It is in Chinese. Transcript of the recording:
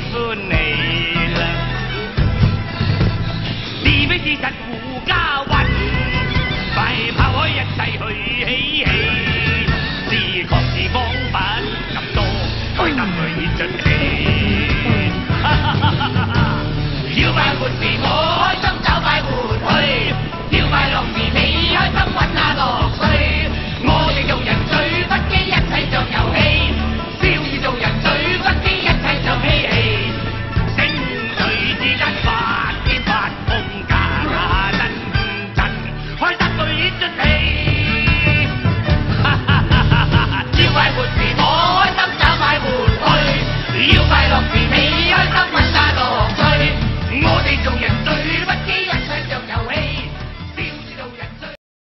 欢你啦。是非事实胡家运快抛开一切去嬉戏。自觉是方法咁多去等去演出戏。